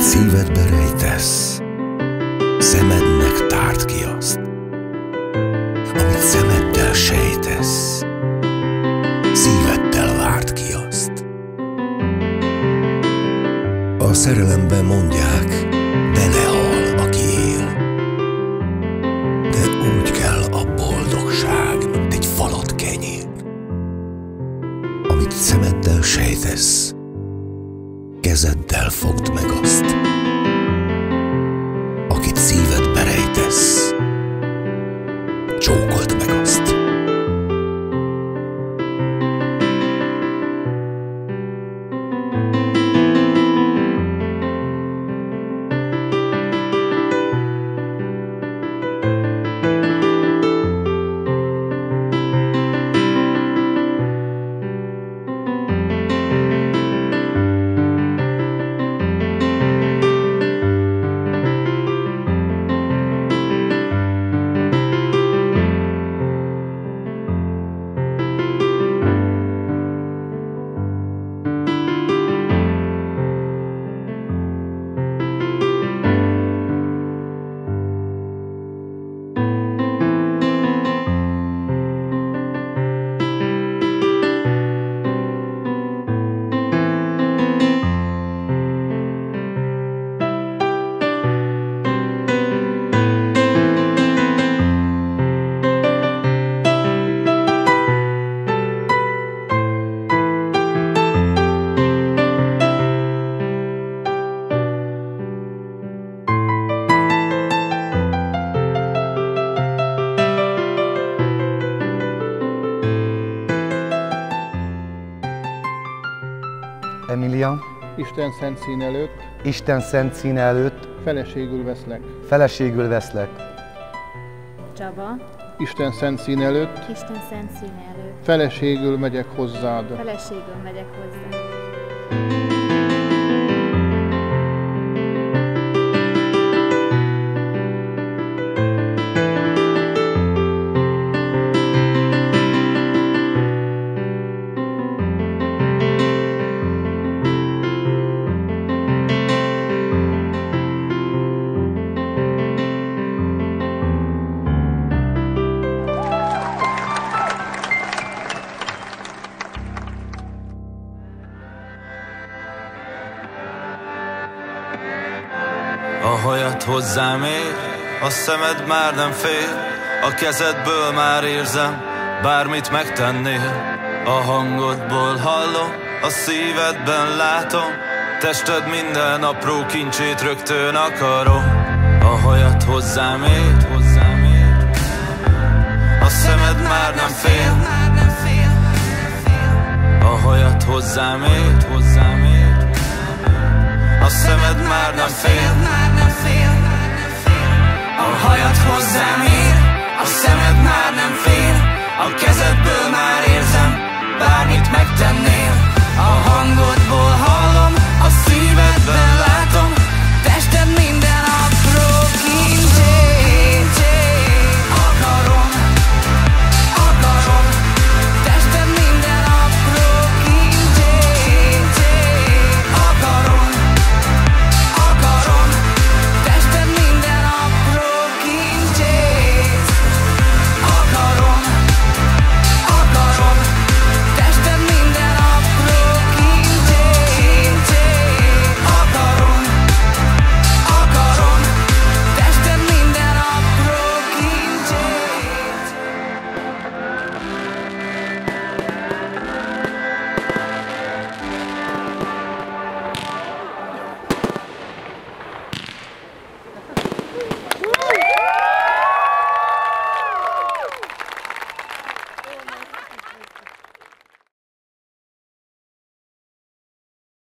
szívedbe rejtesz, szemednek tárt ki azt, amit szemeddel sejtesz, szíveddel várt ki azt. A szerelemben mondják, belehal, aki él, de úgy kell a boldogság, mint egy falat kenyér, amit szemeddel sejtesz, kezeddel fogd meg azt, akit szívedbe Emilia, Isten szent szín előtt Isten szent színe előtt feleségül veszlek. feleségül veszlek. Csaba, Isten szent szín előtt Isten szent színe előtt, feleségül megyek hozzád. feleségül megyek hozzá. A hajat hozzám ér, a szemed már nem fél, a kezedből már érzem, bármit megtennél. A hangodból hallom, a szívedben látom, tested minden apró kincsét rögtön akarom. A hajat hozzám ér, hozzám ér, a szemed már nem fél, a hajat hozzám ér, hozzám a szemed már nem fél, a hajad hozzám ér, a szemed már nem fél, a kezedből már érzem, bármit megtennél.